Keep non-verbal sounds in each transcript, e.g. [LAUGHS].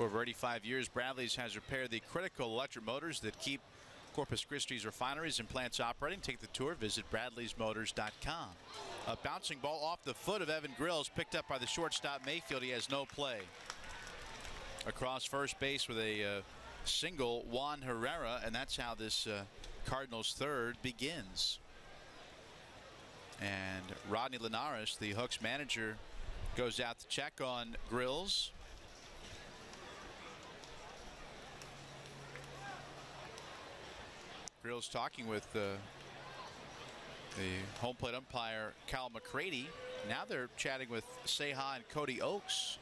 For over 85 years, Bradley's has repaired the critical electric motors that keep Corpus Christi's refineries and plants operating. Take the tour. Visit bradleysmotors.com. A bouncing ball off the foot of Evan Grills, picked up by the shortstop Mayfield. He has no play. Across first base with a uh, single, Juan Herrera, and that's how this uh, Cardinals third begins. And Rodney Linares, the Hooks manager, goes out to check on Grills. Grills talking with uh, the home plate umpire Cal McCready. Now they're chatting with Ceja and Cody Oaks.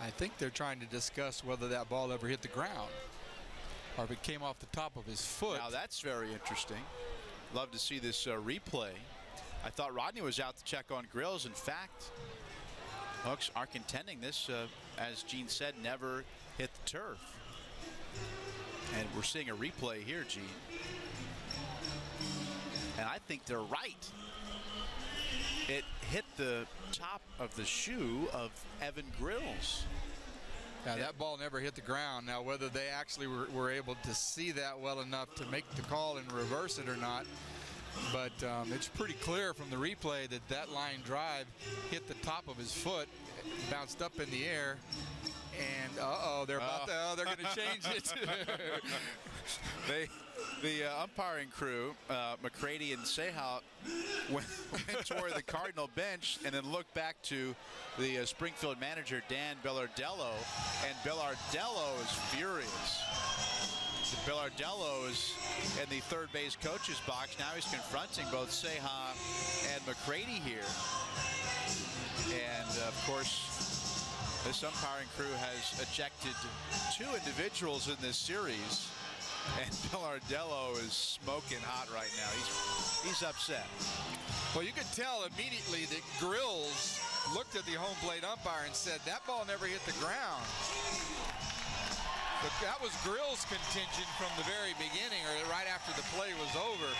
I think they're trying to discuss whether that ball ever hit the ground or if it came off the top of his foot. Now that's very interesting. Love to see this uh, replay. I thought Rodney was out to check on Grills. In fact, Hooks are contending this, uh, as Gene said, never hit the turf. And we're seeing a replay here, Gene. And I think they're right. It hit the top of the shoe of Evan Grills. Now, that ball never hit the ground. Now, whether they actually were, were, able to see that well enough to make the call and reverse it or not, but um, it's pretty clear from the replay that that line drive hit the top of his foot, bounced up in the air, and uh-oh, they're about to, oh, they're going to change it. [LAUGHS] they the uh, umpiring crew, uh, McCready and Ceja, went, [LAUGHS] went toward the Cardinal bench and then looked back to the uh, Springfield manager, Dann Bilardello, and Bilardello is furious. Bilardello is in the third base coach's box. Now he's confronting both Ceja and McCready here. And, of course, this umpiring crew has ejected two individuals in this series. And [LAUGHS] Bilardello is smoking hot right now. He's he's upset. Well, you could tell immediately that Grills looked at the home plate umpire and said, that ball never hit the ground. But that was Grills' contention from the very beginning, or right after the play was over.